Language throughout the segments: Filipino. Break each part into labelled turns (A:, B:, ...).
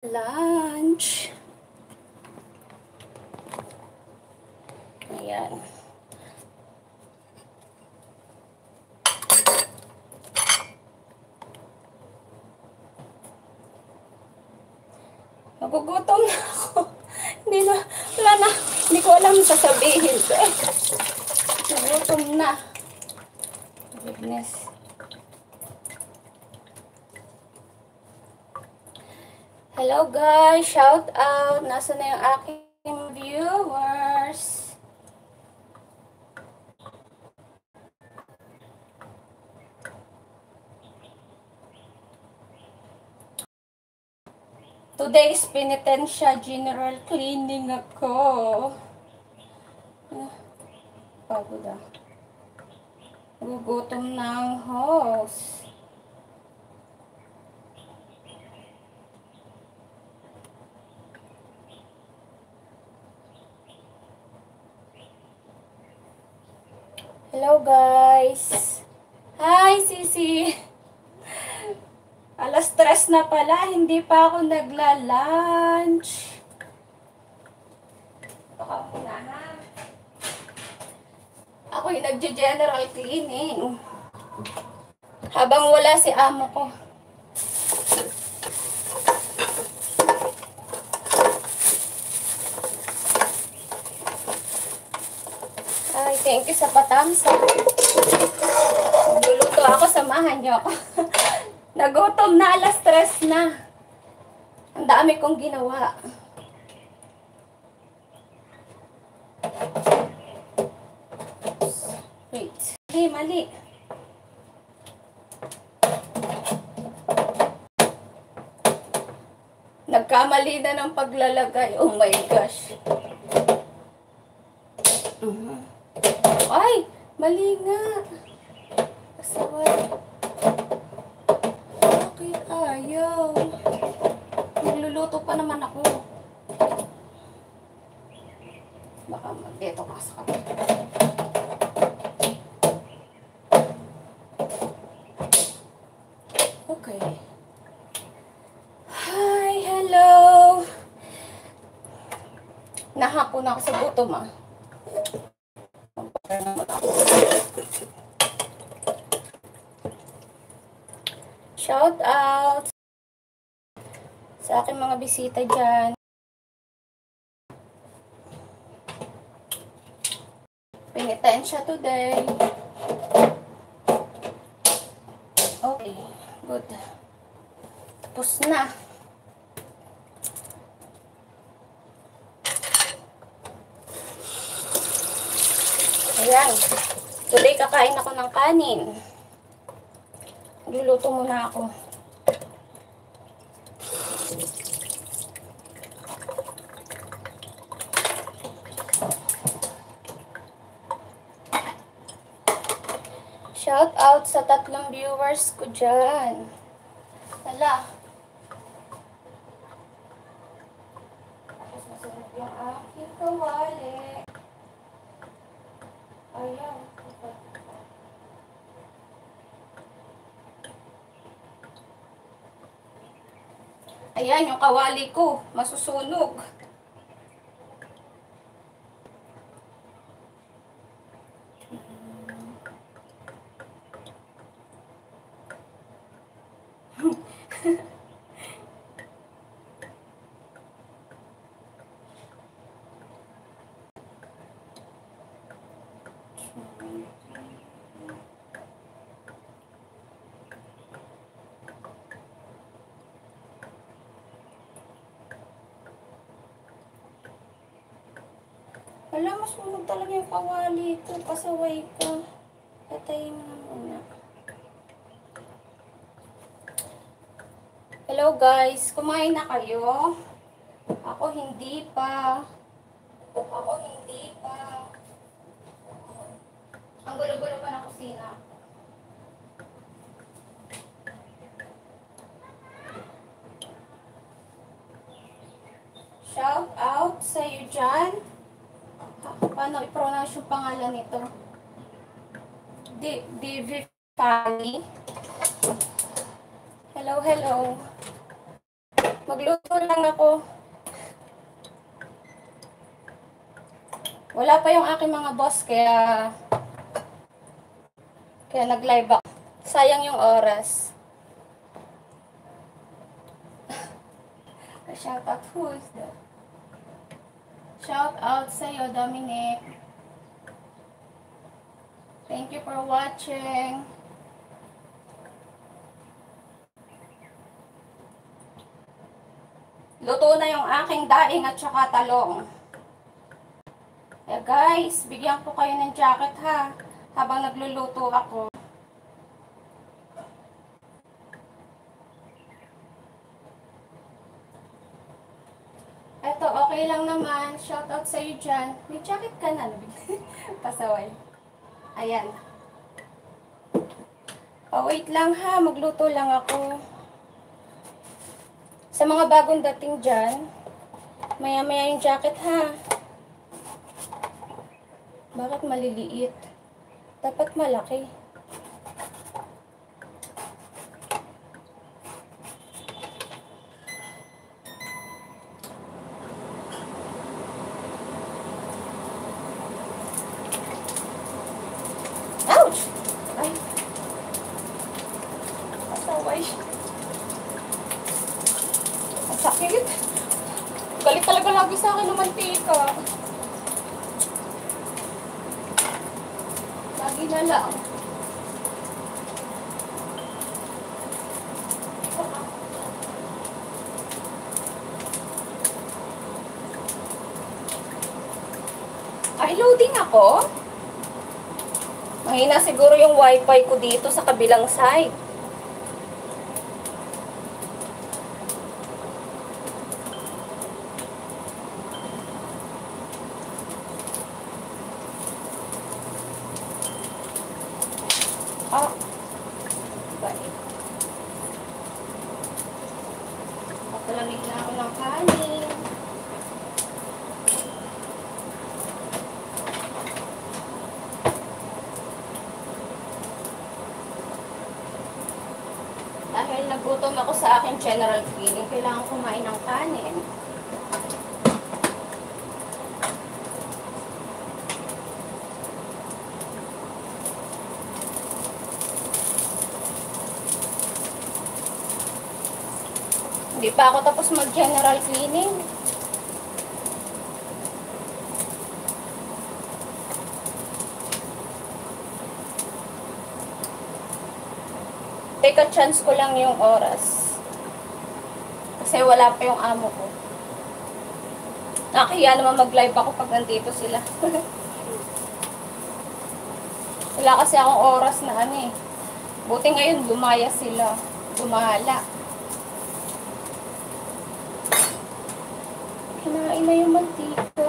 A: lunch. Ayan. Nagugutom na ako. Hindi na, wala na. Hindi ko alam sasabihin ko eh. Nagutom na. Goodness. Hello guys, shout out. Nasa na yung aking viewers? Today is penitensya general cleaning ako. Pagod ah. Gugutom na ang host. Hello guys. Hi Sisi. Alas stress na pala, hindi pa ako nagla-lunch. Baka muna ha. Ako yung nagje-general cleaning. Habang wala si amo ko. Ay, thank you sa patamsa. Magluluto ako, samahan ako. Nagutom na, alas stress na. Ang dami kong ginawa. Wait. Mali, mali. Nagkamali na ng paglalagay. Oh my gosh. Mhm. Ay! Mali nga. Kasaway. Bakit ayaw? Nagluluto pa naman ako. Baka mag-deto ka sa. Okay. Hi, hello. Nahapon ako sa gutom ah. Bisita dyan. Penitensya today. Okay, good. Tapos na. Ayan. Today kakain ako ng kanin. Luluto muna ako. Shout out sa tatlong viewers ko dyan. Hala. Masunod. Ayan, yung kawali ko. Masusunog. Wala, masunog talaga yung kawali ko. Pasaway ka. Patayin mo na muna. Hello guys, kumain na kayo? Ako hindi pa. Ako hindi pa. Ang gulo-gulo pa ng kusina. Shout out sa iyo dyan. Ha, Paano i-pronounce yung pangalan nito? Di Divifani. Hello, hello. Magluto Nagluluto lang ako. Wala pa yung boss, kaya... Kaya nag-live ako. Sayang yung oras. Shout out, who is that? Shout out sa'yo, Dominic. Thank you for watching. Luto na yung aking daing at saka talong. Kaya guys, bigyan ko kayo ng jacket ha. Habang nagluluto ako. Eto, okay lang naman. Shoutout sa iyo dyan. May jacket ka na. Pasaway. Ayan. Oh, wait lang ha. Magluto lang ako. Sa mga bagong dating dyan, maya-maya yung jacket ha. Bakit maliliit? Dapat malaki. Ouch! Ay. Pasaway. Ang sakit. Galit talaga lagi sa akin ng mantika. Lagi na lang. Ay, loading ako? Mahina siguro wifi ko dito sa kabilang side. Ah. Bait. Papalamig na ako ng kanin. Dahil nagutom ako sa aking general feeling, kailangan kumain ng kanin. Hindi pa ako tapos mag-general cleaning. Take a chance ko lang yung oras. Kasi wala pa yung amo ko. Nakahiya naman mag-live ako pag nandito sila. wala kasi akong oras na ano eh. Buti ngayon lumaya sila. Gumala. Kinain na yung mantika.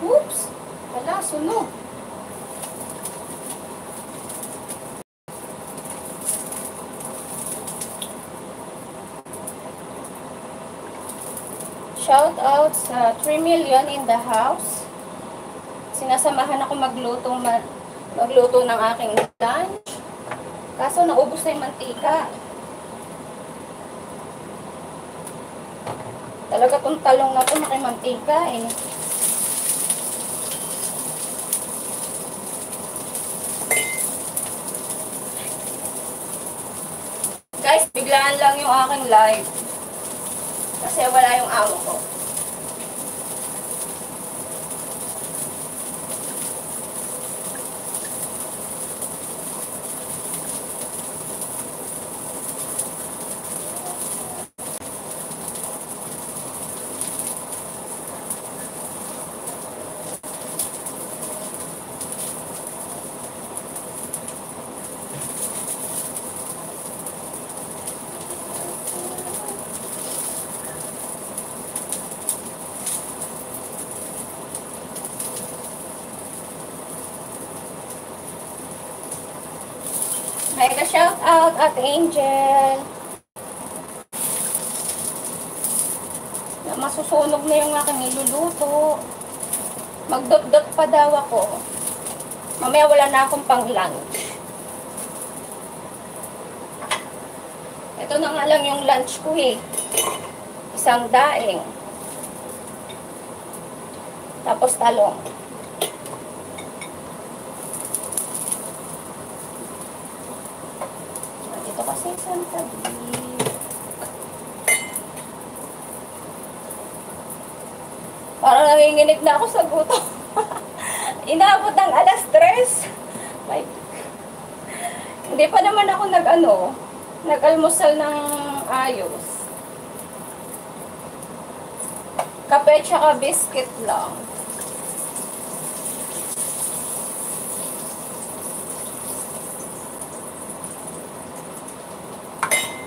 A: Oops! Wala, sunog. Shout out sa 3 million in the house. Sinasamahan ako magluto, ma magluto ng aking lunch. Kaso naubos na yung mantika. Talaga tong talong na to nakimantika eh. Guys, biglaan lang yung aking live. Kasi wala yung amo ko. Wala akong pang lunch. Ito na nga lang yung lunch ko eh. Isang daing. Tapos talong. Dito kasi isang tabi. Parang nanginginig na ako sa gutom. Inaabot ng alas 3. May... Hindi pa naman ako nag-ano, nag-almusal ng ayos. Kape tsaka biscuit lang.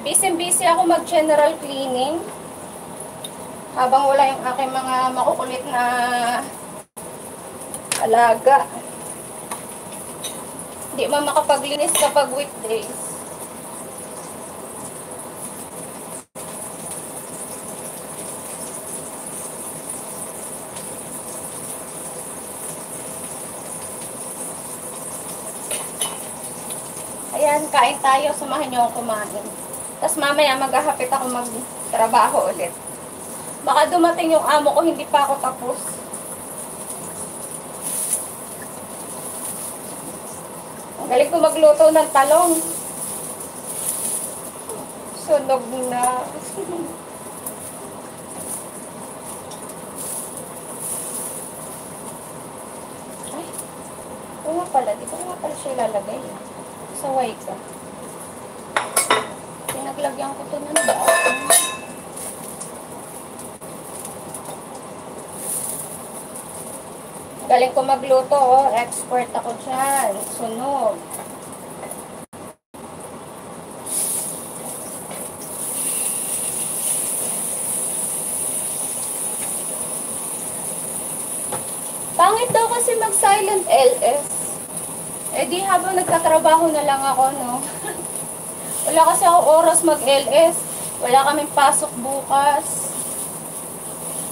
A: Busy-busy ako mag-general cleaning. Habang wala yung aking mga makukulit na alaga. Hindi man makapaglinis kapag weekdays. Ayan, kain tayo. Samahan niyo akong kumain. Tapos mamaya maghahapit ako magtrabaho ulit. Baka dumating yung amo ko, hindi pa ako tapos. Ang galing ko magluto ng talong. Sunog na. Ay, nga pala. Di ko nga pala siya ilalagay. White ka. Pinaglagyan ko to ng daan. Galing ko magluto, oh. Expert ako dyan. Sunog. Pangit daw kasi mag-silent LS. Eh di habang nagtatrabaho na lang ako, no? Wala kasi ako oras mag-LS. Wala kaming pasok bukas.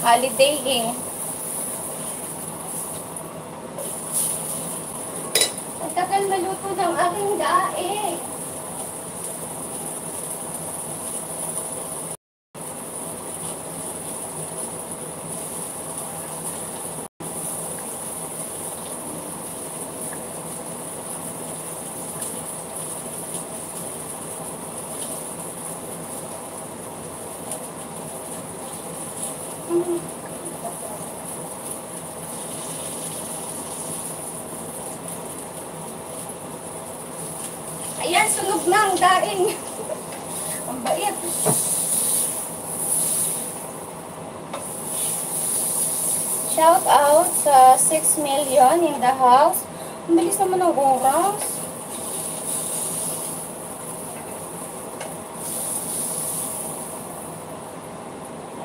A: Holiday eh. Ang tagal maluto ng aking dae. Ayan, sunog na ang daing. ang bait. Shout out sa 6 million in the house. Ang bilis naman ng oras.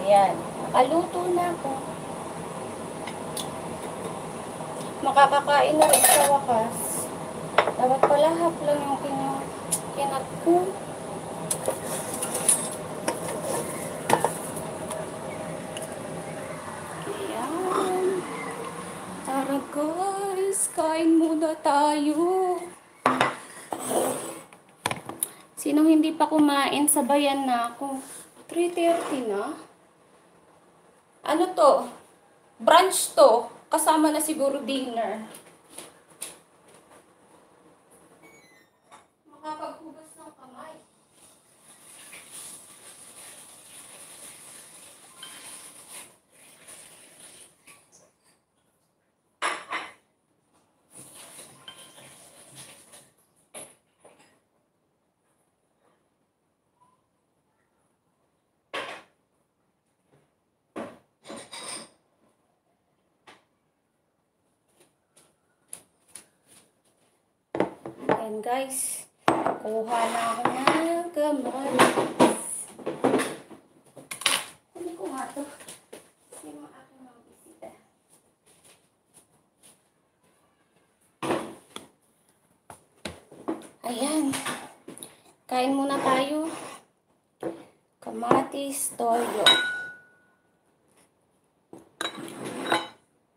A: Ayan, nakaluto na ako. Makakakain na rin sa wakas. Dapat pala half lang yung kina, kinat ko. Ayan. Tara guys, kain muna tayo. Sinong hindi pa kumain, sabayan na ako. 3.30 na? Ano to? Brunch to. Kasama na siguro dinner. Ayan guys, kuha na ako ng kamalis. Ano ko nga to? Sino ang aking mga bisita? Ayan. Kain muna tayo. Kamatis, toyo.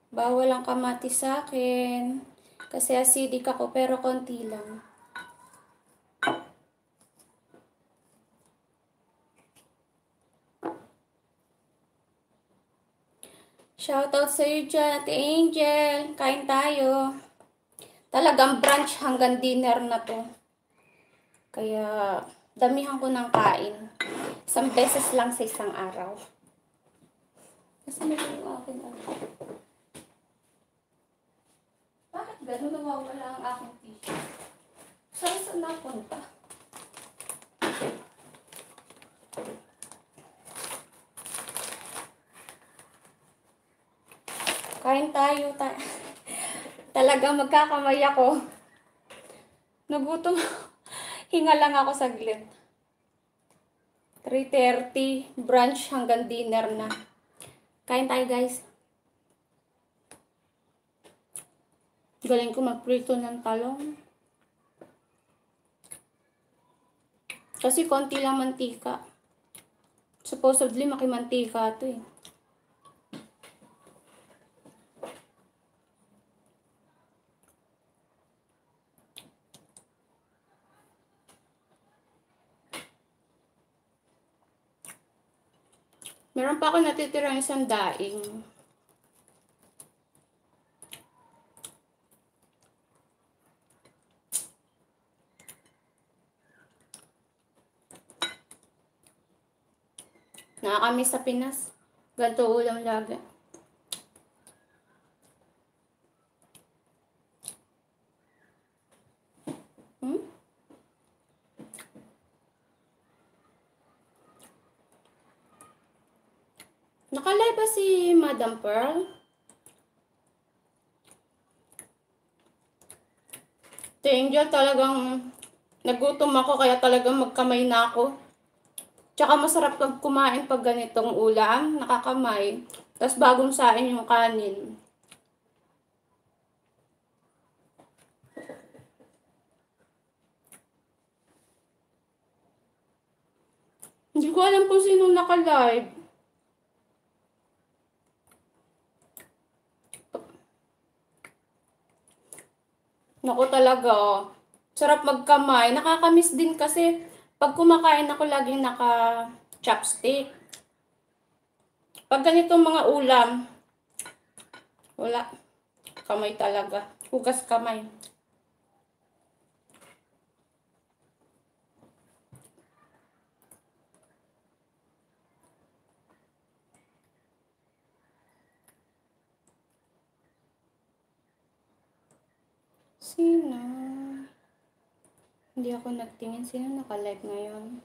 A: Bawal ang kamatis sa akin. Kasi acidic ako, pero konti lang. Shoutout sa iyo dyan, Ate Angel. Kain tayo. Talagang brunch hanggang dinner na to. Kaya, damihan ko ng kain. Isang beses lang sa isang araw. Kasi may akin ano. Gano'n nawawala ang aking tissue? Saan saan napunta? Kain tayo. Ta Talagang magkakamay ako. Nagutom. Hinga lang ako saglit. 3.30, brunch hanggang dinner na. Kain tayo guys. Galing ko magprito ng talong. Kasi konti lang mantika. Supposedly makimantika to eh. Meron pa ako natitira isang daing. Nakakamiss sa Pinas. Ganito ulam lagi. Hmm? Nakalive ba si Madam Pearl? Ate Angel, talagang nagutom ako kaya talagang magkamay na ako. Tsaka masarap pag kumain pag ganitong ulam, nakakamay. Tapos bagong sain yung kanin. Hindi ko alam kung sino naka-live. Naku talaga. Sarap magkamay. Nakakamiss din kasi pag kumakain ako laging naka chopstick. Pag ganitong mga ulam, wala. Kamay talaga. Hugas kamay. Sino? Hindi ako nagtingin. Sino naka-live ngayon?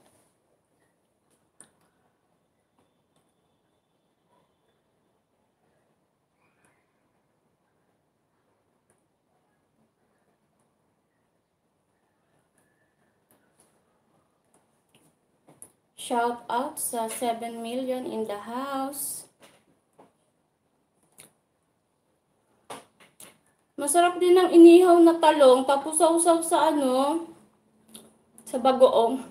A: Shout out sa 7 million in the house. Masarap din ang inihaw na talong, tapos sausaw sa ano, sa bagoong.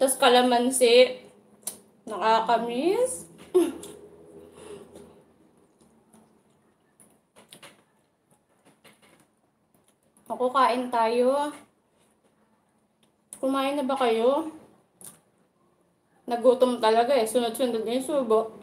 A: Tapos kalamansi. Nakakamiss. Ako kain tayo. Kumain na ba kayo? Nagutom talaga eh. Sunod-sunod na yung subo.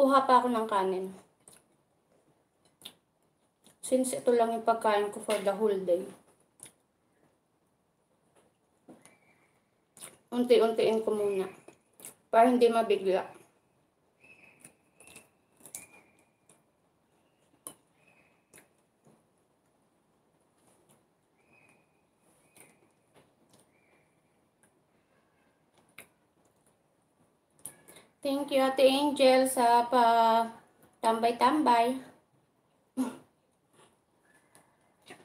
A: Kukuha pa ako ng kanin. Since ito lang yung pagkain ko for the whole day. Unti-untiin ko muna. Para hindi mabigla. Thank you, Ate Angel, sa pa tambay-tambay.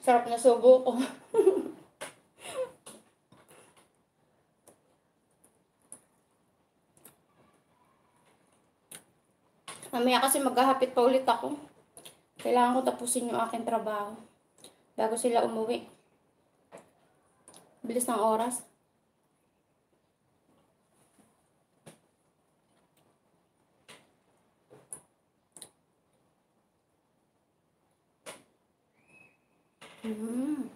A: Sarap na subo ko. Mamaya kasi maghahapit pa ulit ako. Kailangan ko tapusin yung aking trabaho. Bago sila umuwi. Bilis ng oras. Mm.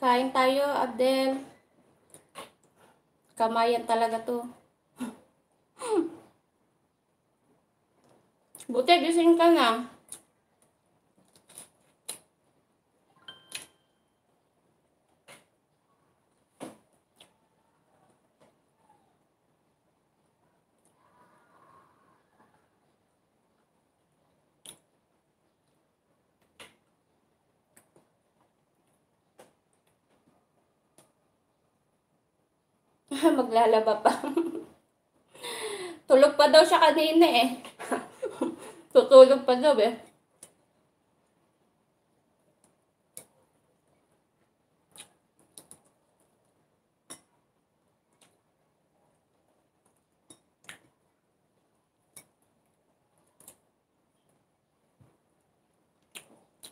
A: Kain tayo, Abdel. Kamayan talaga to. Buti, gising ka na. Maglalaba pa. Tulog pa daw siya kanina eh. Tutulog pa daw eh.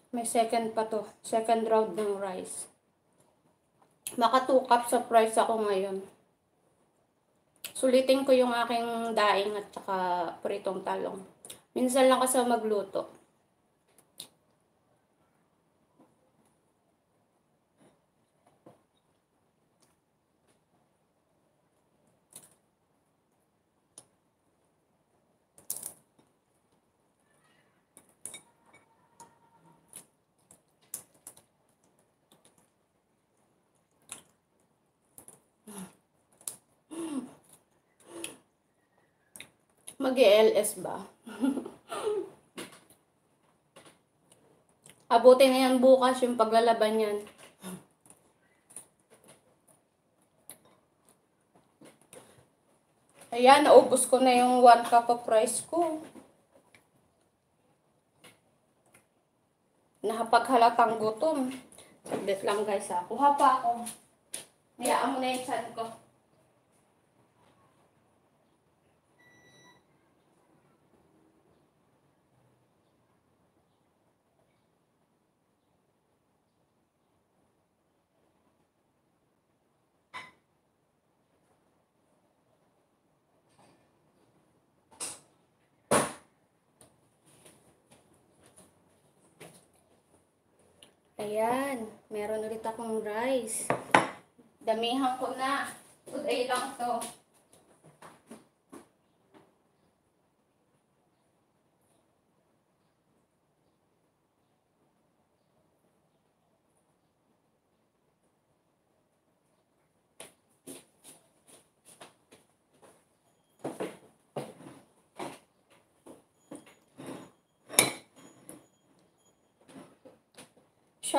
A: May second pa to. Second round ng rice. Maka 2 cups sa price ako ngayon. Sulitin ko yung aking daing at saka pritong talong. Minsan lang kasi magluto. Mag-ELS ba? Abutin na yan bukas yung paglalaban yan. Ayan, naubos ko na yung 1 cup of rice ko. Nakapaghalatang gutom. Saglit lang guys ha. Kuha pa ako. Niyaan mo na yung chan ko. Ayan, meron ulit akong rice. Damihan ko na. Today lang to.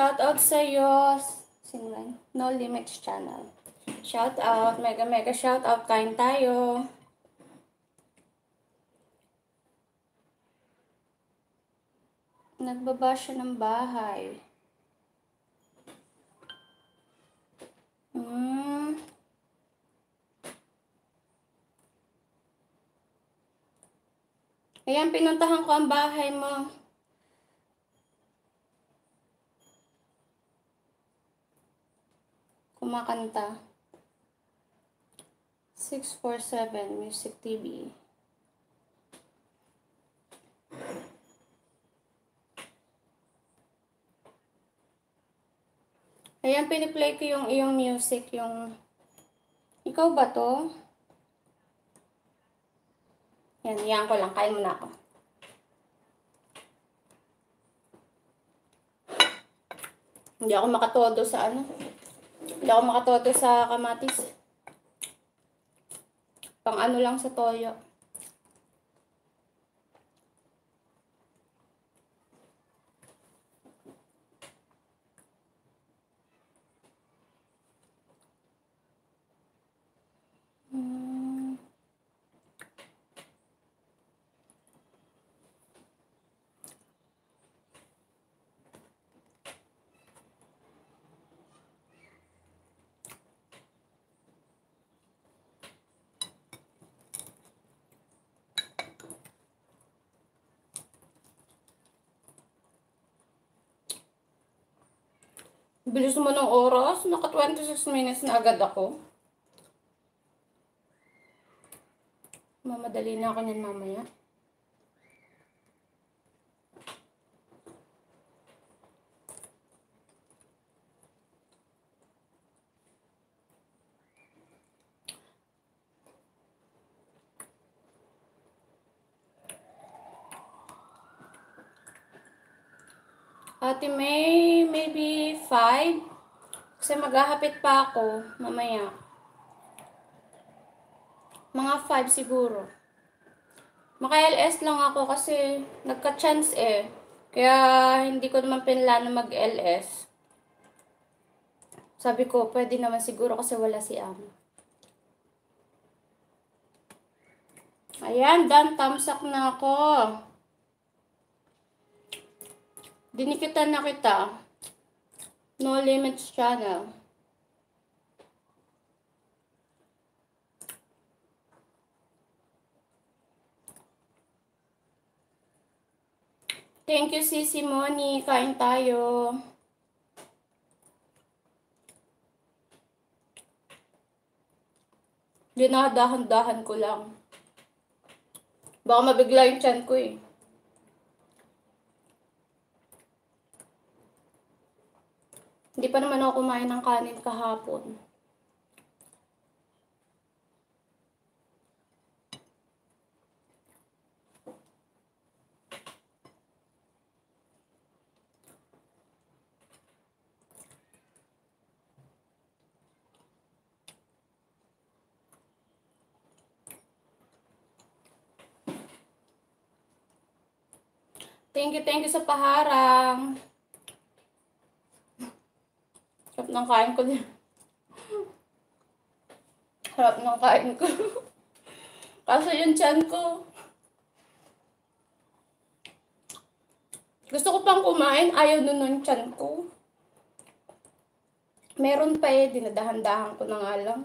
A: Shout out sa iyo. Sino yan? No Limits Channel. Shout out. Mega mega shout out. Kain tayo. Nagbaba siya ng bahay. Hmm. Ayan, pinuntahan ko ang bahay mo. Kumakanta. 647 Music TV. Ayan, piniplay ko yung iyong music, yung... Ikaw ba to? Yan, yan ko lang. Kain mo na ako. Hindi ako makatodo sa ano. Hindi ako makatodo sa kamatis. Pang ano lang sa toyo. Bilis mo ng oras. Naka 26 minutes na agad ako. Mamadali na ako niyan mamaya. Ate May, 5? Kasi maghahapit pa ako mamaya. Mga 5 siguro. Maka-LS lang ako kasi nagka-chance eh. Kaya hindi ko naman pinlano mag-LS. Sabi ko, pwede naman siguro kasi wala si Am. Ayan, done. Up na ako. Dinikitan na kita. No Limits Channel. Thank you, Sisi Moni. Kain tayo. Dinadahan-dahan ko lang. Baka mabigla yung chan ko eh. Hindi pa naman ako kumain ng kanin kahapon. Thank you, thank you sa paharang. Sarap ng kain ko din. Sarap ng kain ko. Kaso yung chan ko. Gusto ko pang kumain, ayaw nun ng chan ko. Meron pa eh, dinadahan-dahan ko na nga lang.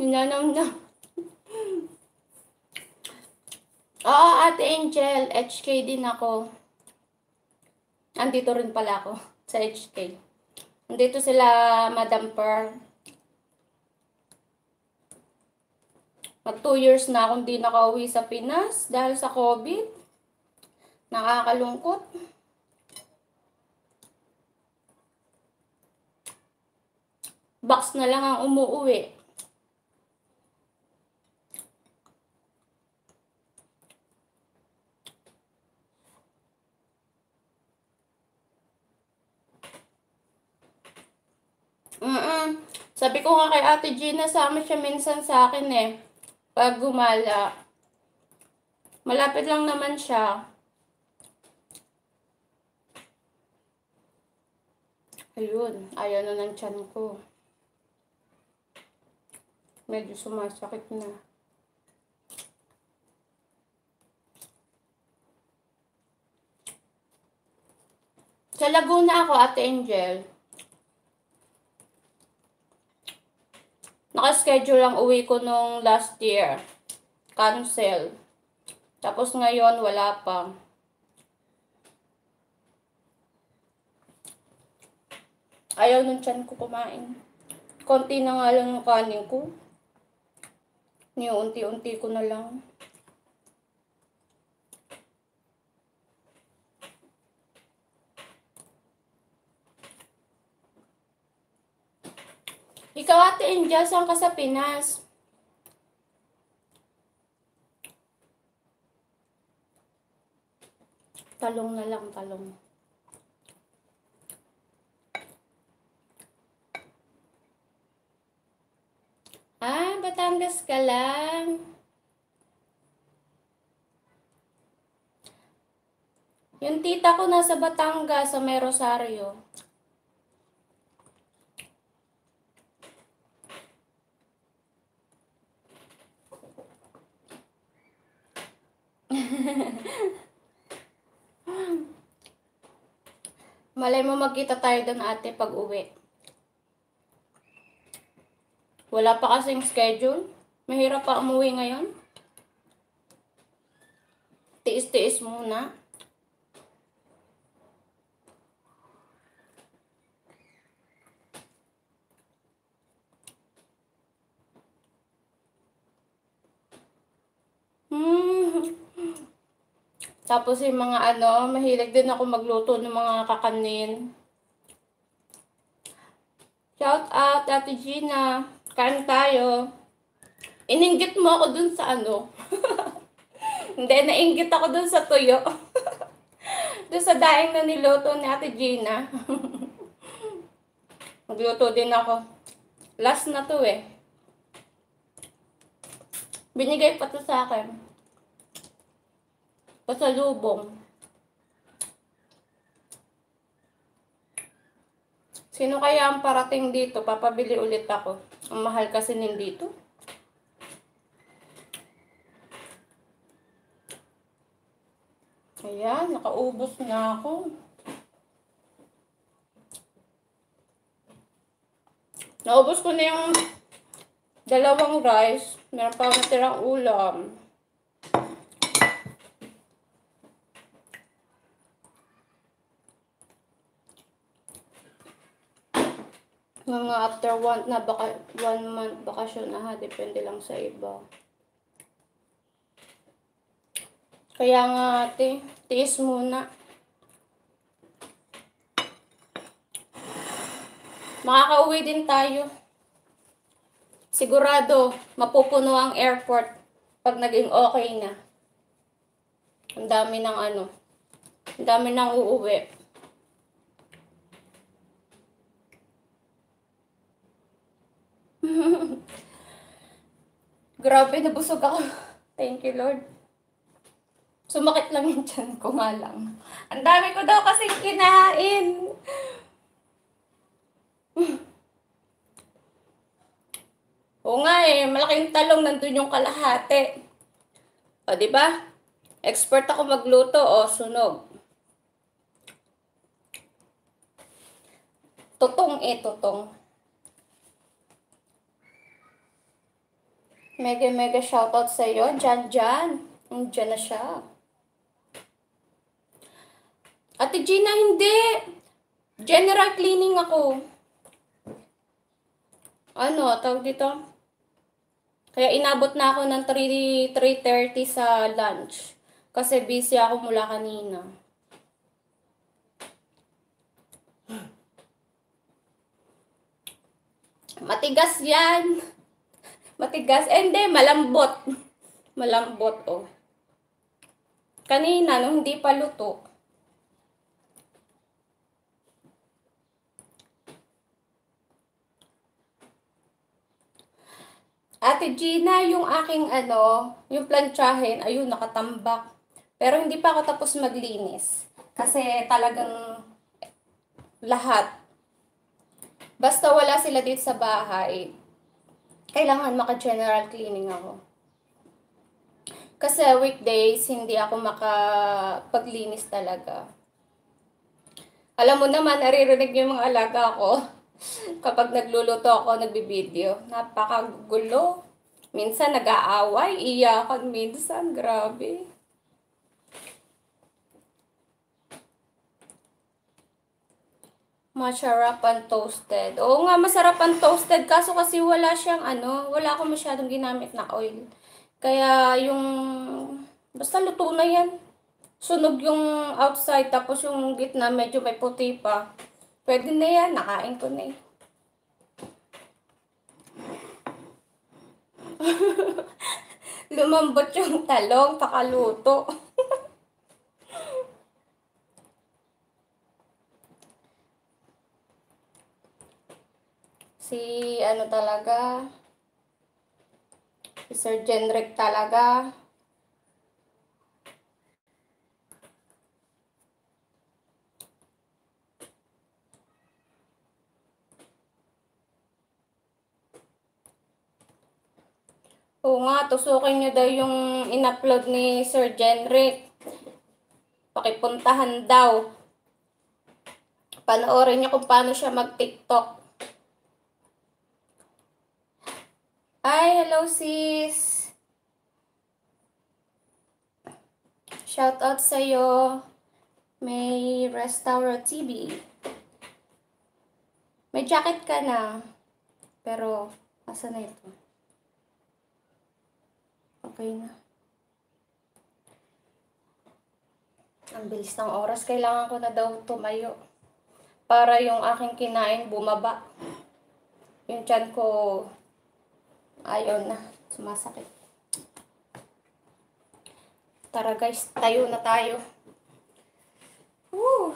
A: Ninanaw na. Oo, Ate Angel. HK din ako. Andito rin pala ako sa HK. Andito sila, Madam Pearl. Mag 2 years na akong di nakauwi sa Pinas dahil sa COVID. Nakakalungkot. Box na lang ang umuwi. Mm Sabi ko nga kay Ate Gina, sama siya minsan sa akin eh. Pag gumala. Malapit lang naman siya. Ayun, ayaw na ng tiyan ko. Medyo sumasakit na. Sa Laguna ako, Ate Angel. Naka-schedule ang uwi ko nung last year. Cancel. Tapos ngayon, wala pa. Ayaw nung tiyan ko kumain. Konti na nga lang yung kanin ko. Niunti-unti ko na lang. Ikaw ate India, saan ka sa Talong na lang, talong. Ah, Batangas ka lang. Yung tita ko nasa Batangas, sa May Rosario. Malay mo magkita tayo doon ate pag uwi. Wala pa kasing schedule. Mahirap pa umuwi ngayon. Tiis-tiis muna. Hmm. Tapos yung mga ano, mahilig din ako magluto ng mga kakanin. Shout out, Ate Gina. Kain tayo. Ininggit mo ako dun sa ano. Hindi, nainggit ako dun sa tuyo. dun sa daing na niluto ni Ate Gina. Magluto din ako. Last na to eh. Binigay pa to sa akin. Pasalubong. Sino kaya ang parating dito? Papabili ulit ako. Ang mahal kasi nindito. Ayan, nakaubos na ako. Naubos ko na yung dalawang rice. Meron pa natirang ulam. Mga after one na baka one month bakasyon na ha, depende lang sa iba. Kaya nga ate, tiis muna. Makakauwi din tayo. Sigurado, mapupuno ang airport pag naging okay na. Ang dami ng ano, ang dami nang uuwi. Grabe, nabusog ako. Thank you, Lord. Sumakit lang yung tiyan ko nga lang. Ang dami ko daw kasing kinain. Oo nga eh, malaking talong nandun yung kalahati. O, di ba? Expert ako magluto o sunog. Tutong eh, tutong. Mega mega shoutout sa iyo, Jan Jan. Nandiyan na siya. Ate Gina, hindi. General cleaning ako. Ano, tawag dito? Kaya inabot na ako ng 3, 3.30 sa lunch. Kasi busy ako mula kanina. Matigas yan. Matigas. Eh, hindi, malambot. Malambot, oh. Kanina, nung hindi pa luto. Ate Gina, yung aking ano, yung plantsahin, ayun, nakatambak. Pero hindi pa ako tapos maglinis. Kasi talagang lahat. Basta wala sila dito sa bahay, kailangan maka-general cleaning ako. Kasi weekdays, hindi ako makapaglinis talaga. Alam mo naman, naririnig yung mga alaga ko. Kapag nagluluto ako, nagbibideo. Napakagulo. Minsan nag-aaway, iyakan minsan. Grabe. Masarap ang toasted. Oo nga, masarap ang toasted. Kaso kasi wala siyang ano, wala akong masyadong ginamit na oil. Kaya yung, basta luto na yan. Sunog yung outside, tapos yung gitna medyo may puti pa. Pwede na yan, nakain ko na eh. Lumambot yung talong, pakaluto. Si ano talaga, si Sir Jenrick talaga. Oo nga, tusukin niyo daw yung in-upload ni Sir Jenrick. Pakipuntahan daw. Panoorin niyo kung paano siya mag-TikTok. Ay, hello sis. Shout out sa'yo. May Restaurant TV. May jacket ka na. Pero, asa na ito? Okay na. Ang bilis ng oras. Kailangan ko na daw tumayo. Para yung aking kinain bumaba. Yung tiyan ko ayaw na. Sumasakit. Tara guys, tayo na tayo. Woo!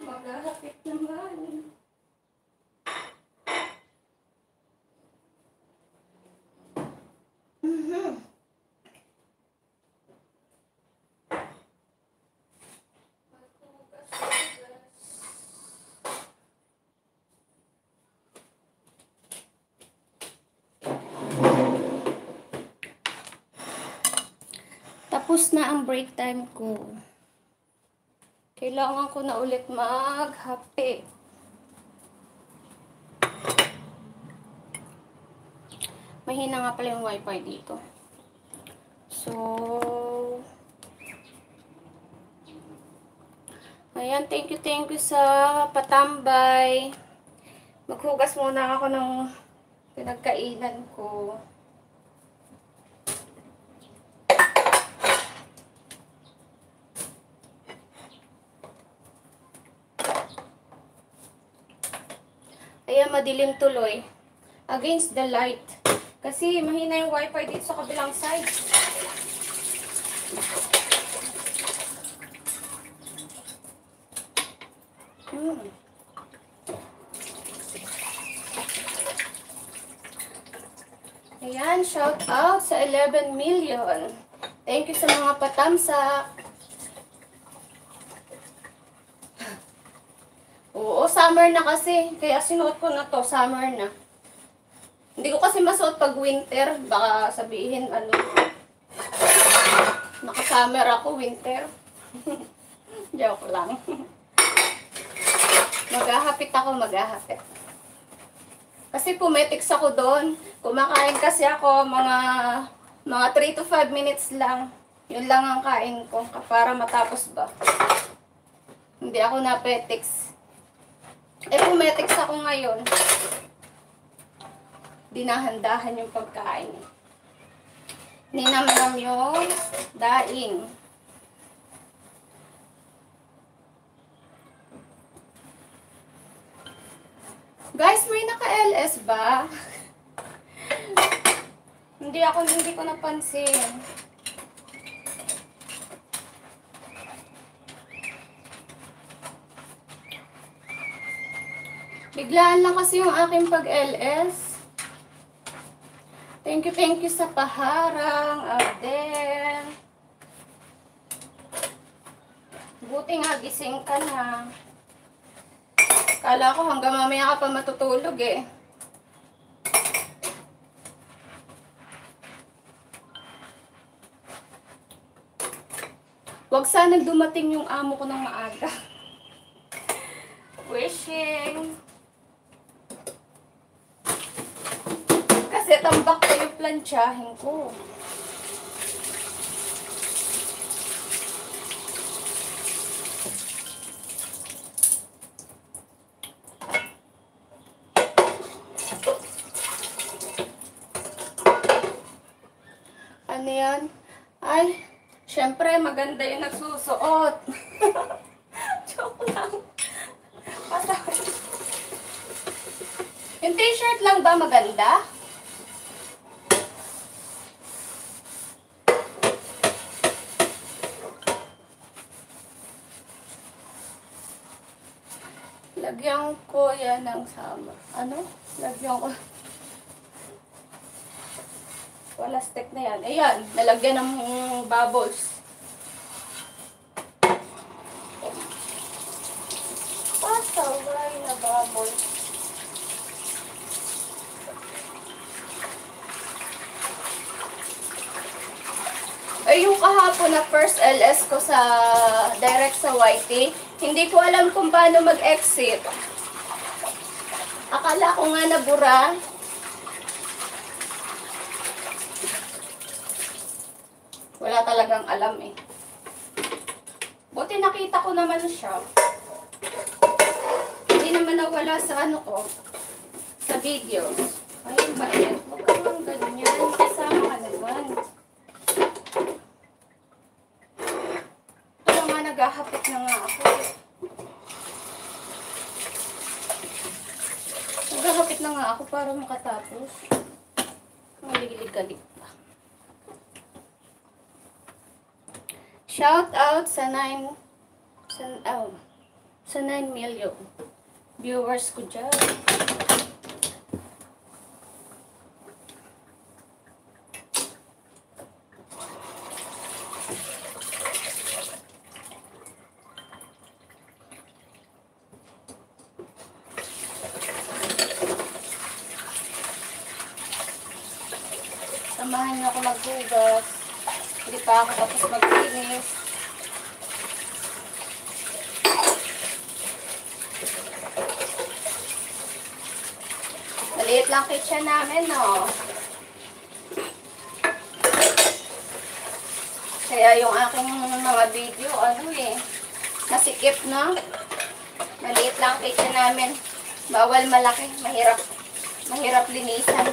A: Maghahapit naman. Mhm. Tapos na ang break time ko. Kailangan ko na ulit maghape. Mahina nga pala yung wifi dito. So, ayan, thank you, thank you sa patambay. Maghugas muna ako ng pinagkainan ko. Ayan, madilim tuloy. Against the light. Kasi mahina yung wifi dito sa kabilang side. Hmm. Ayan, shout out sa 11 million. Thank you sa mga patamsak. Oo, summer na kasi. Kaya sinuot ko na to, summer na. Hindi ko kasi masuot pag winter. Baka sabihin, ano, naka-summer ako, winter. Joke lang. maghahapit ako, maghahapit. Kasi pumetics ako doon. Kumakain kasi ako mga mga 3 to 5 minutes lang. Yun lang ang kain ko para matapos ba. Hindi ako napetics. Eh, pumetics ako ngayon. Dinahandahan yung pagkain. Ninamnam yung daing. Guys, may naka-LS ba? hindi ako, hindi ko napansin. Biglaan lang kasi yung aking pag-LS. Thank you, thank you sa paharang, Abdel. Buti nga, gising ka na. Kala ko hanggang mamaya ka pa matutulog eh. Huwag sana dumating yung amo ko ng maaga. Wishing. Kasi tambak ko yung plantsahin ko. Ano yan? Ay, syempre maganda yung nagsusuot. Joke lang. Basta. Yung t-shirt lang ba maganda? Lagyan ko yan ng sama. Ano? Lagyan ko. Wala stick na yan. Ayan, nalagyan ng bubbles. Pasaway na bubbles. Ay, yung kahapon na first LS ko sa direct sa YT, hindi ko alam kung paano mag-exit. Akala ko nga nabura. Wala talagang alam eh. Buti nakita ko naman siya. Hindi naman nawala sa ano ko. Sa video. Ayun ba yan? Huwag ka lang ganyan. Kasama ka naman. Ito nga naghahapit na nga ako. Naghahapit na nga ako para makatapos. Malilig-galig pa. Shout out sa 9 sa, oh, sa 9 million viewers ko dyan. Samahan niyo ako maghugas. Hindi pa ako tapos maglinis. Maliit lang kitchen namin, no? Kaya yung aking mga video, ano eh, nasikip na. Maliit lang kitchen namin. Bawal malaki. Mahirap. Mahirap linisan.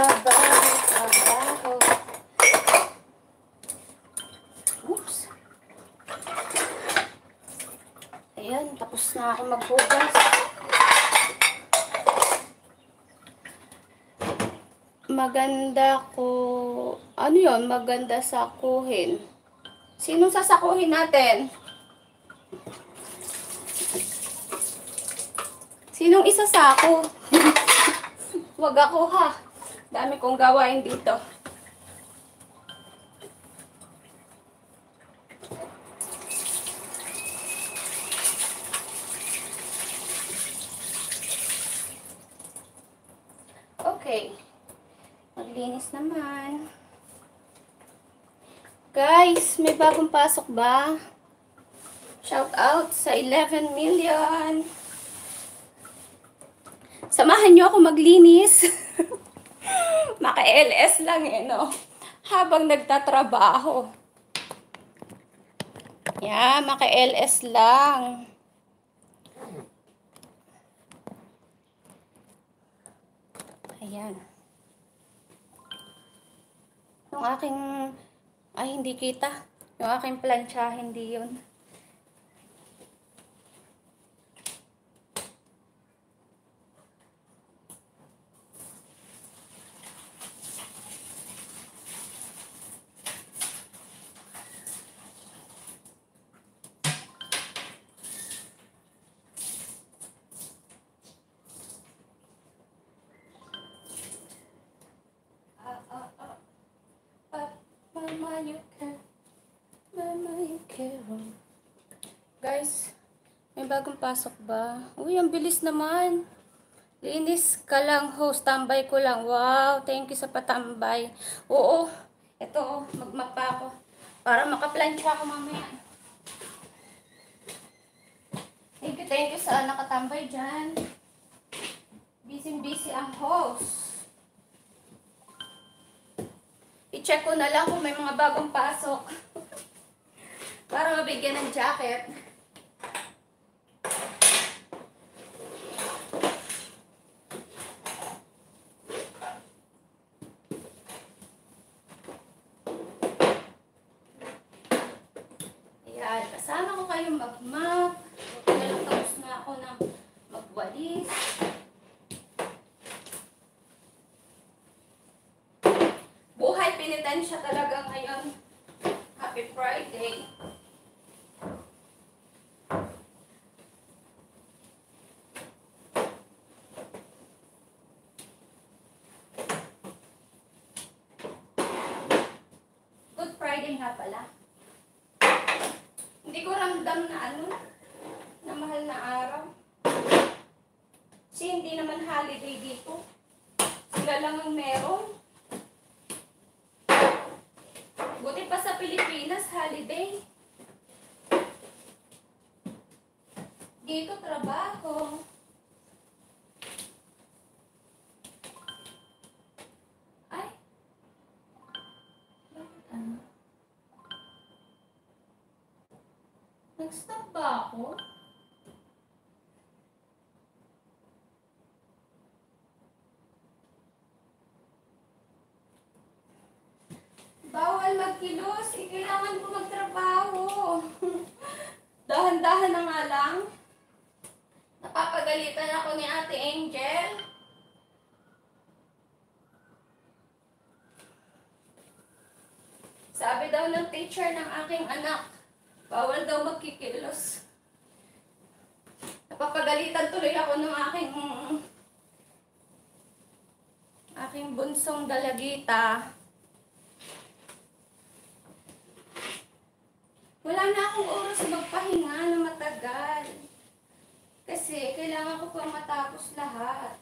A: Trabaho, trabaho. Oops. Ayan, tapos na ako maghugas. Maganda ko... Ano yon Maganda sakuhin. Sino sasakuhin natin? Sinong isa sako? Wag ako ha. Dami kong gawain dito. Okay. Maglinis naman. Guys, may bagong pasok ba? Shout out sa 11 million. Samahan niyo ako maglinis. Maka-LS lang eh, no? Habang nagtatrabaho. Yeah, maka-LS lang. Ayan. Yung aking, ay hindi kita. Yung aking plancha, hindi yun. Mama, you can. Mama, you can. Guys, may bagong pasok ba? Uy, ang bilis naman. Linis ka lang, host. Tambay ko lang. Wow, thank you sa patambay. Oo, ito, oh, magmapa ako. Para makaplansya ako mamaya. Thank you, thank you sa nakatambay dyan. Busy-busy ang host. I-check ko na lang kung may mga bagong pasok. Para mabigyan ng jacket. Tayo mag-map. Buti na lang tapos na ako ng magwalis. Buhay penitensya talaga ngayon. Happy Friday. Good Friday nga pala. Ko ramdam na ano, na mahal na araw. Kasi hindi naman holiday dito. Sila lang ang meron. Buti pa sa Pilipinas, holiday. Dito, trabaho. Ay. Bakit ano? Nag-stop ba ako? Bawal magkilos. Eh, kailangan ko magtrabaho. Dahan-dahan na nga lang. Napapagalitan ako ni Ate Angel. Sabi daw ng teacher ng aking anak, bawal daw magkikilos. Napapagalitan tuloy ako ng aking aking bunsong dalagita. Wala na akong oras magpahinga na matagal. Kasi kailangan ko pang matapos lahat.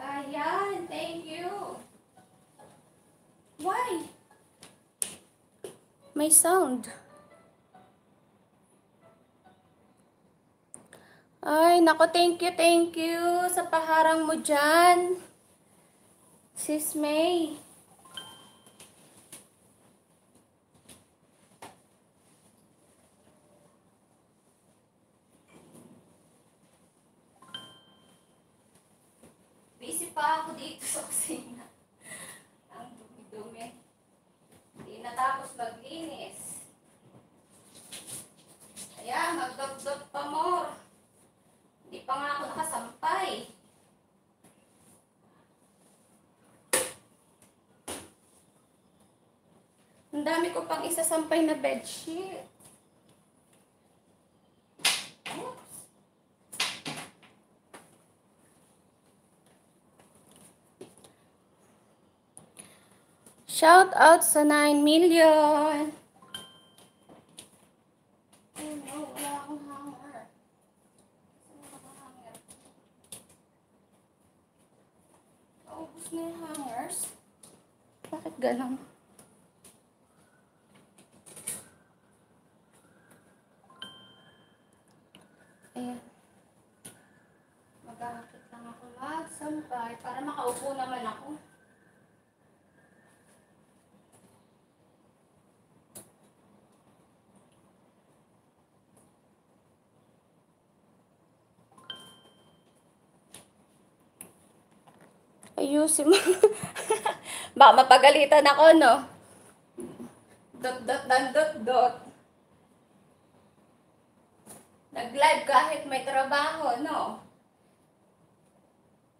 A: Ayan, thank you. Why? May sound. Ay, nako, thank you, thank you sa paharang mo dyan. Sis May. Busy pa ako dito sa kusina. Ang dumi-dumi. Hindi natapos maglinis. Kaya, magdot-dot pa more. Hindi pa nga ako nakasampay. Ang dami ko pang isasampay na bedsheet. Oops. Shout out sa 9 million. Naubos na yung hangers. Bakit ganun? Ayan. Maghahakit lang ako magsampay para makaupo naman ako. Ayusin mo. Baka mapagalitan ako, no? Dot, dot, dot, dot, dot. Nag-live kahit may trabaho, no?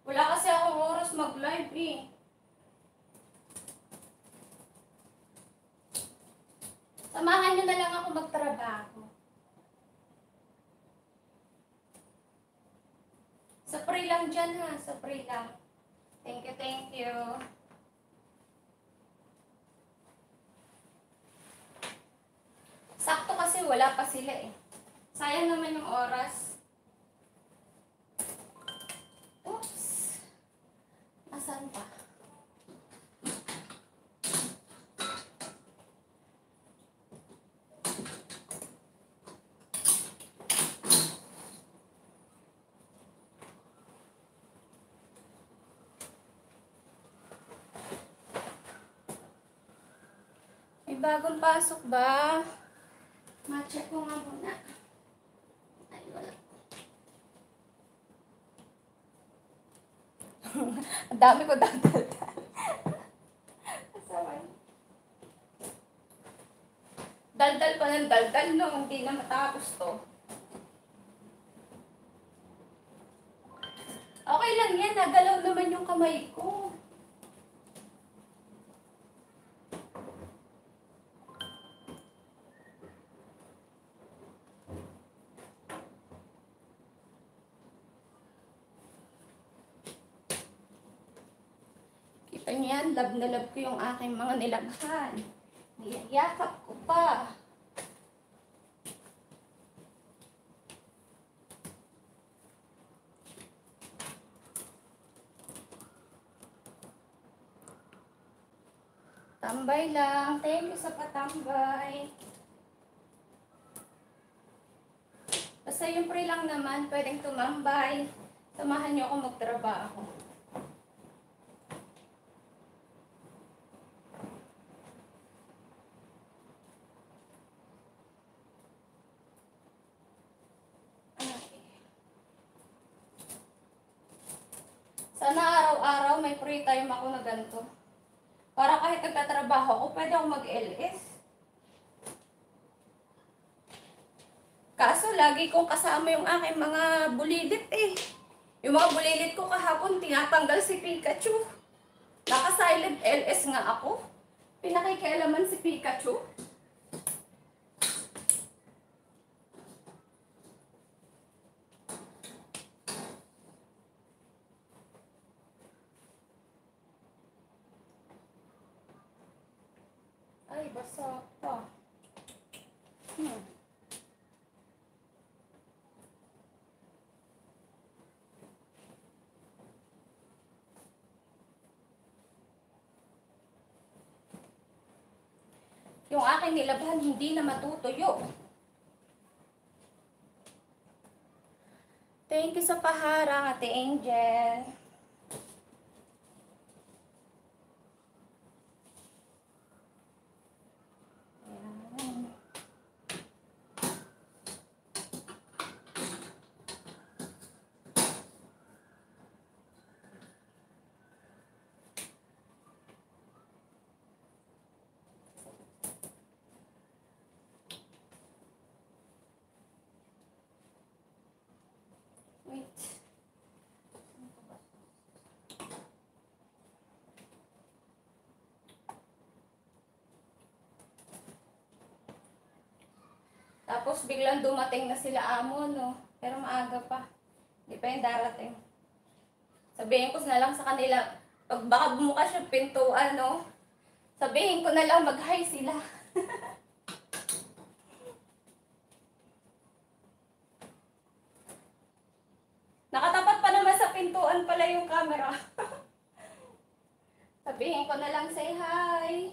A: Wala kasi akong oras mag-live, eh. Samahan nyo na lang ako magtrabaho. Sa free lang dyan, ha? Sa free lang. Thank you, thank you. Sakto kasi wala pa sila eh. Sayang naman yung oras. Oops. Nasaan pa? Bagong pasok ba? Ma-check ko nga muna. dami ko dadaldan. daldal pa ng daldal, no? Hindi na matapos to. Okay lang yan, nagalaw naman yung kamay ko. Kita niyo yan, love na love ko yung aking mga nilaghan. Niyayakap ko pa. Tambay lang. Thank you sa patambay. Basta yung pre lang naman, pwedeng tumambay. Samahan niyo ako magtrabaho. Ay. Sana araw-araw may free na ganito. Para kahit nagtatrabaho ako, pwede ako mag-LS. Kaso lagi kong kasama yung aking mga bulilit eh. Yung mga bulilit ko kahapon, tinatanggal si Pikachu. Naka-silent LS nga ako. Pinakikialaman si Pikachu. Ay, basa pa. Hmm. Aking nilabhan hindi na matutuyo. Thank you sa paharang, Ate Angel. Ayan. Wait. Tapos biglang dumating na sila amo, no? Pero maaga pa. Hindi pa yung darating. Sabihin ko na lang sa kanila, pag baka bumukas yung pintuan, no? Sabihin ko na lang mag-hi sila. Nakatapat pa naman sa pintuan pala yung camera. Sabihin ko na lang say hi.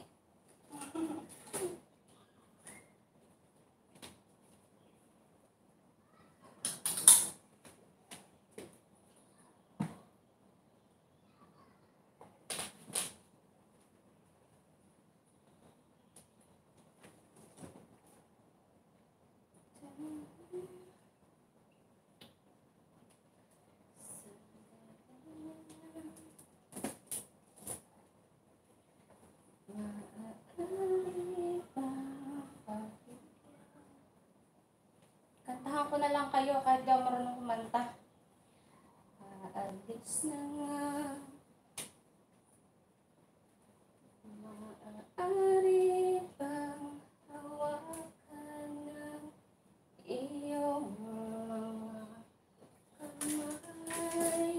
A: Kantahan ko na lang kayo kahit ako marunong kumanta. Aalis na nga. Maaari bang hawakan ng iyong mga kamay?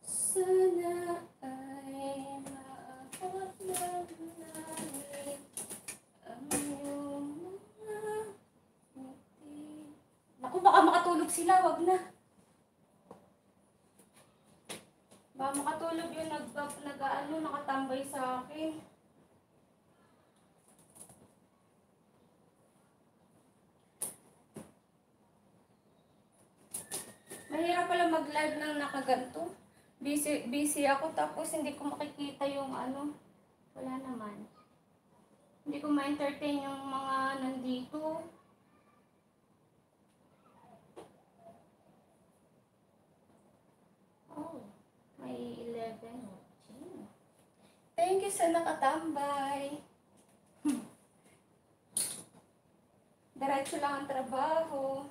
A: Sana ay maabot ng langit ang iyong mga ngiti. Naku, baka makatulog sila, wag na. Baka makatulog yung nag, nag ano, nakatambay sa akin. Mahirap pala mag-live ng nakaganto. Busy, busy ako tapos hindi ko makikita yung ano. Wala naman. Hindi ko ma-entertain yung mga nandito. sa nakatambay. Hmm. Diretso lang ang trabaho.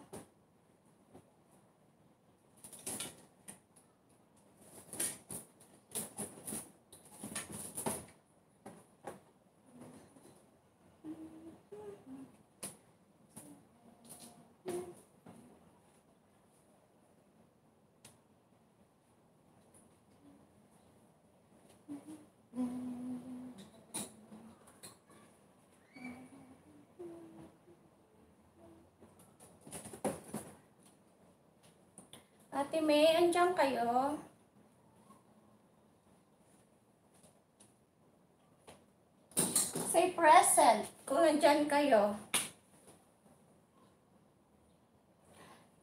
A: Ate May, andyan kayo? Say present kung nandyan kayo.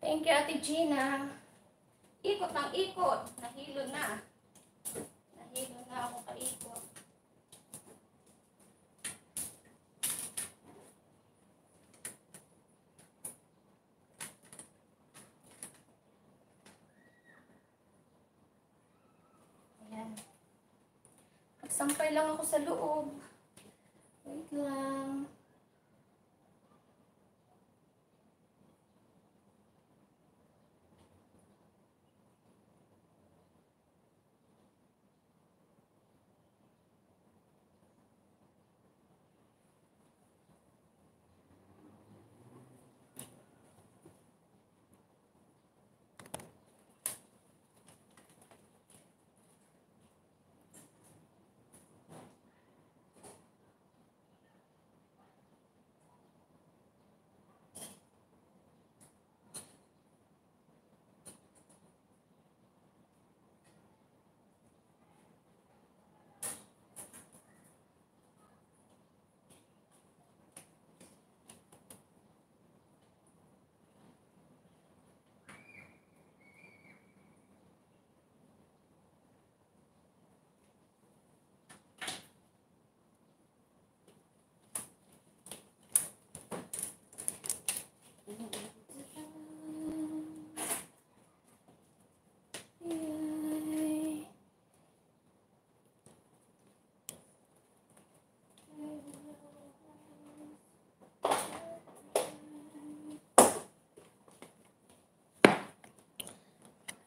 A: Thank you, Ate Gina. Ikot ng ikot. Nahilo na. Nahilo na ako kaikot. Ayan. Nagsampay lang ako sa loob. Wait lang.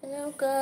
A: Hello guys.